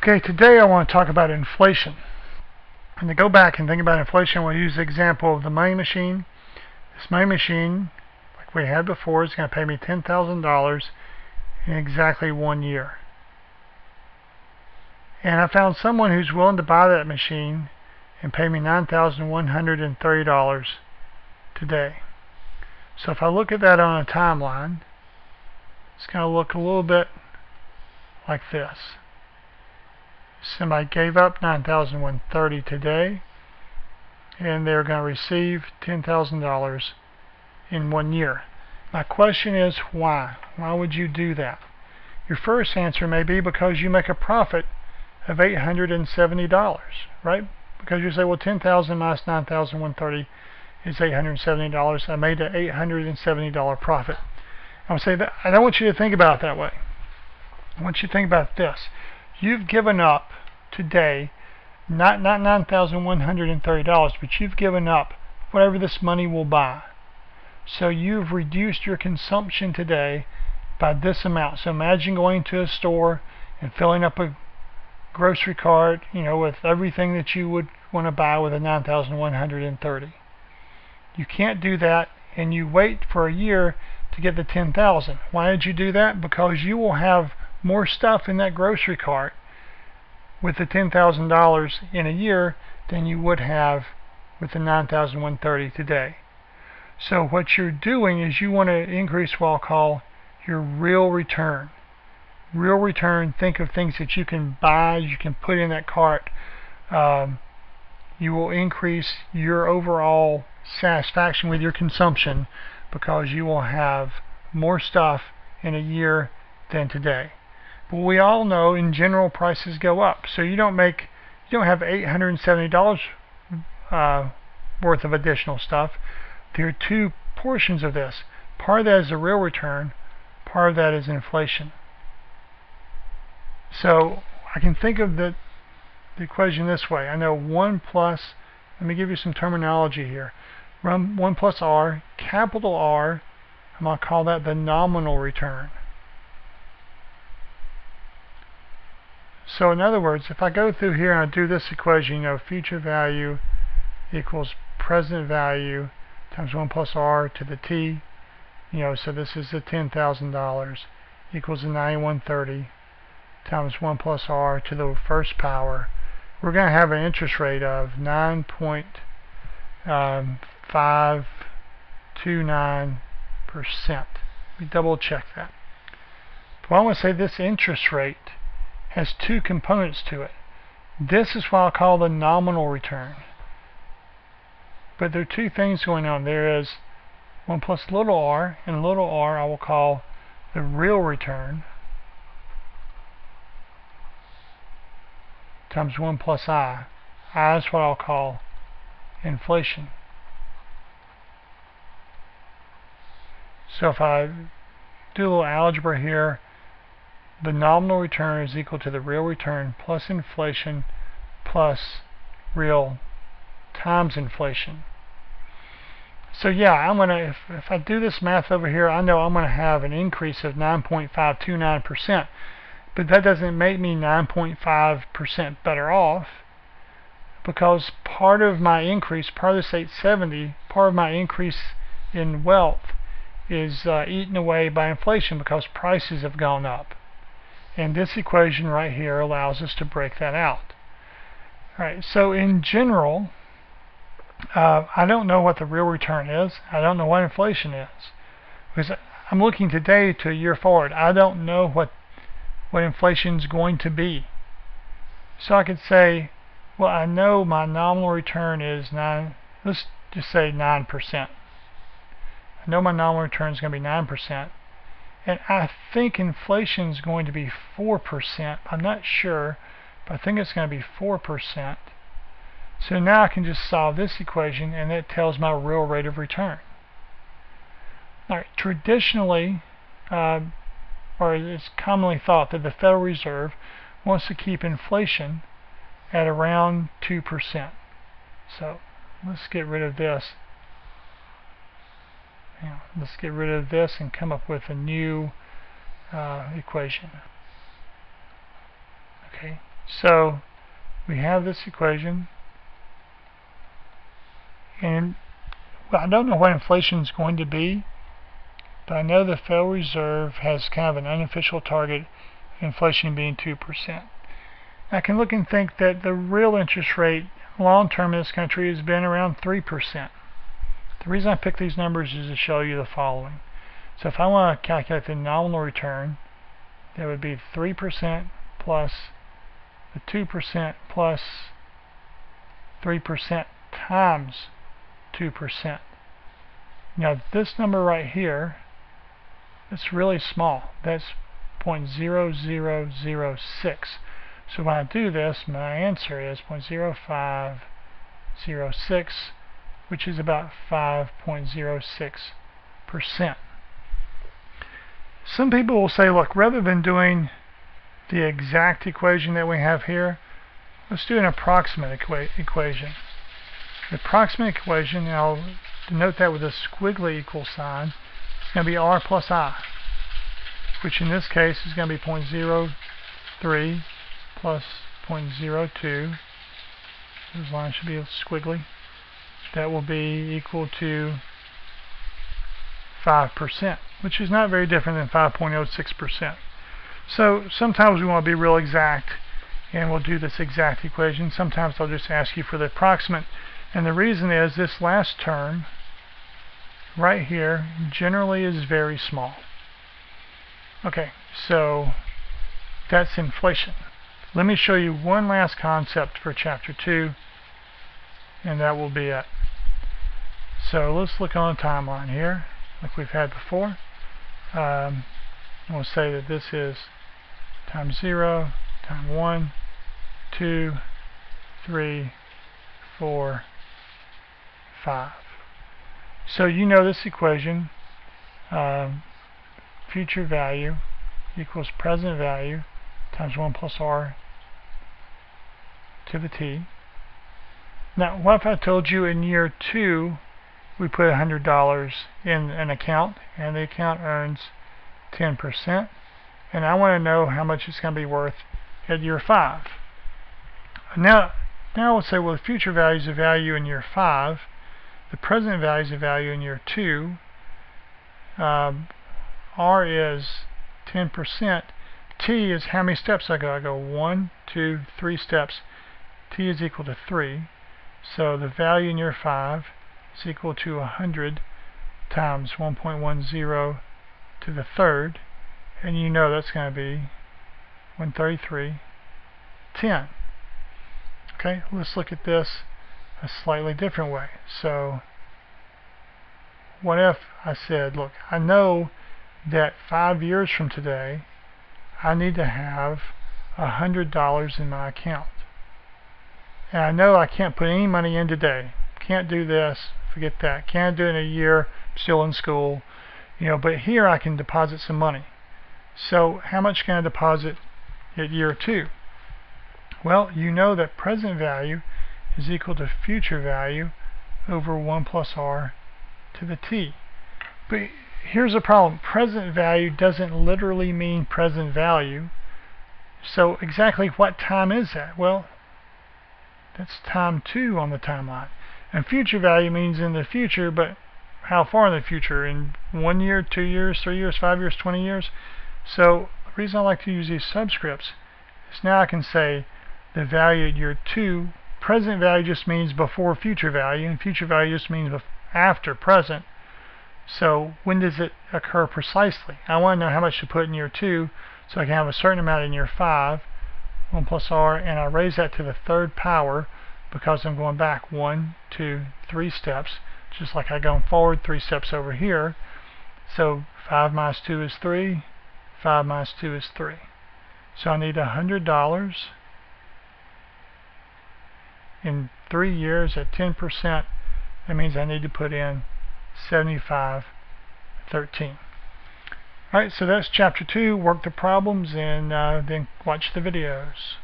Okay, today I want to talk about inflation. And to go back and think about inflation, we'll use the example of the money machine. This money machine, like we had before, is going to pay me $10,000 in exactly one year. And I found someone who's willing to buy that machine and pay me $9,130 today. So if I look at that on a timeline, it's going to look a little bit like this. Somebody gave up 9130 today and they're going to receive $10,000 in one year. My question is why? Why would you do that? Your first answer may be because you make a profit of $870, right? Because you say, well, 10,000 minus 9,130 is $870. I made an $870 profit. I would say that I don't want you to think about it that way. I want you to think about this. You've given up today not not $9,130, but you've given up whatever this money will buy. So you've reduced your consumption today by this amount. So imagine going to a store and filling up a grocery cart, you know, with everything that you would want to buy with a 9,130. You can't do that and you wait for a year to get the 10,000. Why did you do that? Because you will have more stuff in that grocery cart with the $10,000 in a year than you would have with the 9,130 today. So what you're doing is you want to increase what I'll call your real return. Real return, think of things that you can buy, you can put in that cart. Um, you will increase your overall satisfaction with your consumption because you will have more stuff in a year than today. But we all know in general prices go up. So you don't make you don't have $870 uh, worth of additional stuff. There are two portions of this. Part of that is a real return, part of that is inflation. So I can think of the, the equation this way. I know 1 plus, let me give you some terminology here. 1 plus R, capital R, I'm going to call that the nominal return. So in other words, if I go through here and I do this equation, you know, future value equals present value times 1 plus r to the t, you know, so this is the $10,000 equals the 9130 times 1 plus r to the first power. We're going to have an interest rate of 9.529%. We um, double check that. But I want to say this interest rate has two components to it. This is what I'll call the nominal return. But there are two things going on. There is 1 plus little r, and little r I will call the real return times 1 plus i. i is what I'll call inflation. So if I do a little algebra here, the nominal return is equal to the real return plus inflation plus real times inflation. So yeah, I'm gonna if, if I do this math over here, I know I'm gonna have an increase of 9.529%, but that doesn't make me 9.5% better off because part of my increase, part of this 870, part of my increase in wealth is uh, eaten away by inflation because prices have gone up. And this equation right here allows us to break that out. Alright, so in general, uh, I don't know what the real return is. I don't know what inflation is. Because I'm looking today to a year forward. I don't know what what inflation is going to be. So I could say, well, I know my nominal return is 9, let's just say 9%. I know my nominal return is going to be 9%. And I think inflation is going to be 4%. I'm not sure, but I think it's going to be 4%. So now I can just solve this equation and that tells my real rate of return. Alright, traditionally, uh, or it's commonly thought that the Federal Reserve wants to keep inflation at around 2%. So let's get rid of this let's get rid of this and come up with a new uh, equation. Okay, So we have this equation and well, I don't know what inflation is going to be but I know the Federal Reserve has kind of an unofficial target inflation being 2%. I can look and think that the real interest rate long term in this country has been around 3%. The reason I pick these numbers is to show you the following. So if I want to calculate the nominal return, that would be 3% plus the 2% plus 3% times 2%. Now this number right here, it's really small. That's 0.0006. So when I do this, my answer is 0.0506, which is about 5.06%. Some people will say, look, rather than doing the exact equation that we have here, let's do an approximate equa equation. The approximate equation, and I'll denote that with a squiggly equal sign, is going to be r plus i, which in this case is going to be 0.03 plus 0.02. This line should be squiggly. That will be equal to 5%, which is not very different than 5.06%. So sometimes we want to be real exact and we'll do this exact equation. Sometimes I'll just ask you for the approximate. And the reason is this last term right here generally is very small. Okay, so that's inflation. Let me show you one last concept for chapter 2 and that will be it. So let's look on the timeline here like we've had before. Um, we'll say that this is time 0, time 1, 2, 3, 4, 5. So you know this equation, um, future value equals present value times 1 plus r to the t. Now, what if I told you in year 2 we put $100 in an account and the account earns 10% and I want to know how much it's going to be worth at year 5. Now, now we'll say, well, the future value is the value in year 5. The present value is the value in year 2. Um, R is 10%. T is how many steps I go. I go one, two, three steps. T is equal to 3. So the value in year 5 is equal to 100 times 1.10 to the third. And you know that's going to be 133.10. Okay, let's look at this a slightly different way. So what if I said, look, I know that five years from today, I need to have a hundred dollars in my account. And I know I can't put any money in today. Can't do this, forget that. Can't do it in a year, still in school. You know, but here I can deposit some money. So how much can I deposit at year two? Well, you know that present value is equal to future value over 1 plus r to the t. But here's a problem. Present value doesn't literally mean present value. So exactly what time is that? Well, that's time 2 on the timeline. And future value means in the future, but how far in the future? In one year, two years, three years, five years, 20 years? So the reason I like to use these subscripts is now I can say the value at year 2, present value just means before future value, and future value just means after present. So when does it occur precisely? I want to know how much to put in year 2 so I can have a certain amount in year 5, 1 plus r, and I raise that to the third power because I'm going back one, two, three steps, just like I go forward three steps over here. So 5 minus 2 is 3, 5 minus 2 is 3. So I need $100 in three years at 10%. That means I need to put in 7513. Alright, so that's chapter 2. Work the problems and uh, then watch the videos.